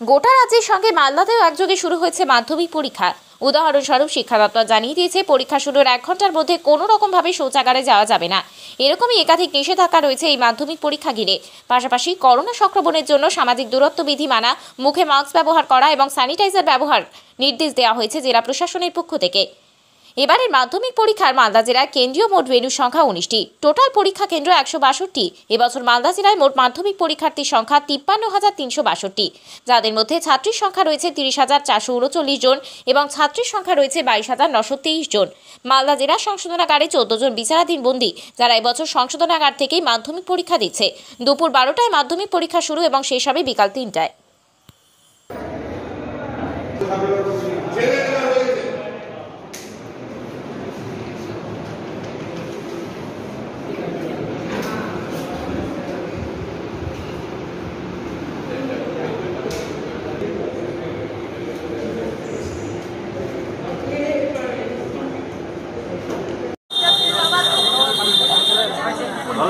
গোটা রাজ্যের সঙ্গে মালদাতেও একযোগে শুরু হয়েছে মাধ্যমিক পরীক্ষা। উদাহরণস্বরূপ শিক্ষা দপ্তর জানিয়ে দিয়েছে, পরীক্ষা শুরুর এক ঘণ্টার মধ্যে কোনো রকমভাবে শৌচাগারে যাওয়া যাবে না। এরকমই একাধিক নিষেধাজ্ঞা রয়েছে এই মাধ্যমিক পরীক্ষা ঘিরে। পাশাপাশি করোনা সংক্রমণের জন্য সামাজিক দূরত্ব বিধি মানা, মুখে মাস্ক ব্যবহার করা এবং স্যানিটাইজার ব্যবহার নির্দেশ দেওয়া হয়েছে জেলা প্রশাসনের পক্ষ থেকে। এবারের মাধ্যমিক পরীক্ষার মালদা জেলায় কেন্দ্রীয় মোট ভেন্যুর সংখ্যা উনিশটি। টোটাল পরীক্ষা কেন্দ্র একশো বাষট্টি। এবছর মালদা জেলায় মোট মাধ্যমিক পরীক্ষার্থীর সংখ্যা তিপ্পান্ন হাজার তিনশো বাষট্টি। যাদের মধ্যে ছাত্রীর সংখ্যা রয়েছে তিরিশ হাজার চারশো উনচল্লিশ জন এবং ছাত্রীর সংখ্যা রয়েছে বাইশ হাজার নশো তেইশ জন। মালদা জেলা সংশোধনাগারে চোদ্দ জন বিচারাধীন বন্দী যারা এবছর সংশোধনাগার থেকেই মাধ্যমিক পরীক্ষা দিচ্ছে। দুপুর বারোটায় মাধ্যমিক পরীক্ষা শুরু এবং শেষ হবে বিকাল তিনটায়।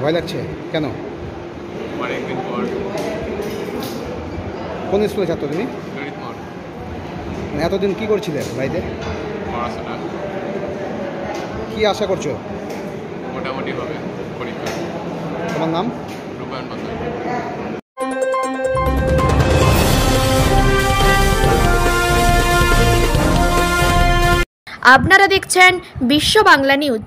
ভয় লাগছে? কেন? কোন স্কুলে ছাত্র তুমি? মানে এতদিন কি করছিলে বাড়িতে? কি আশা করছ? মোটামুটি হবে পরীক্ষা। তোমার নাম? রূপায়ণ আপনারা দেখছেন বিশ্ব বাংলা নিউজ।